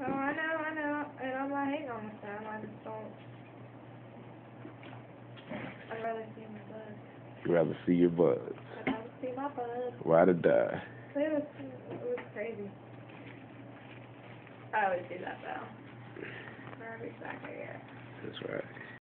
Oh, I know, I know, and I'm not hating on time. I just don't. I'd rather see my buds. You'd rather see your buds. I'd rather see my buds. Ride or die. It was, it was crazy. I always do that though. Never be back here. That's right.